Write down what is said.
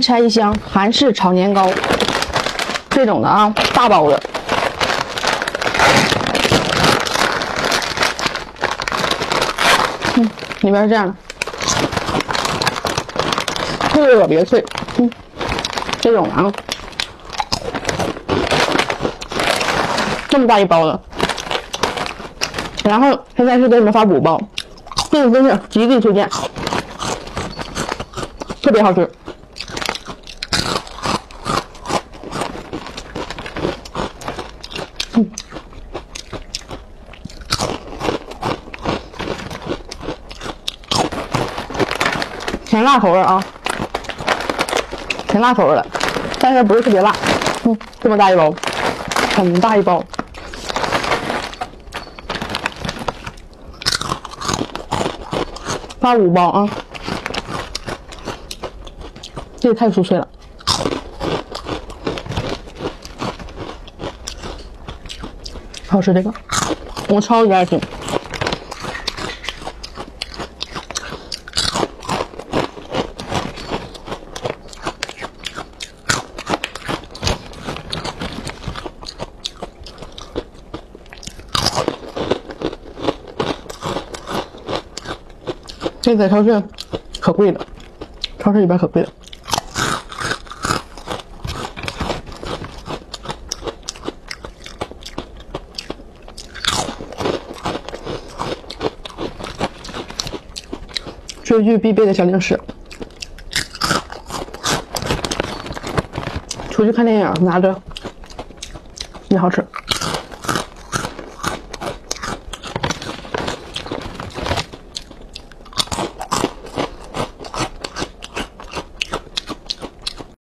拆一箱韩式炒年糕，这种的啊，大包的。嗯，里面是这样的，特别脆。嗯，这种的啊，这么大一包的。然后现在是给你们发补包，这个真是极力推荐，特别好吃。甜辣口味啊，甜辣口味的，但是不是特别辣。嗯，这么大一包，很大一包。发五包啊！这也太酥脆了，好吃这个，我超级爱吃。这在超市可贵了，超市里边可贵了。追剧必备的小零食，出去看电影拿着也好吃。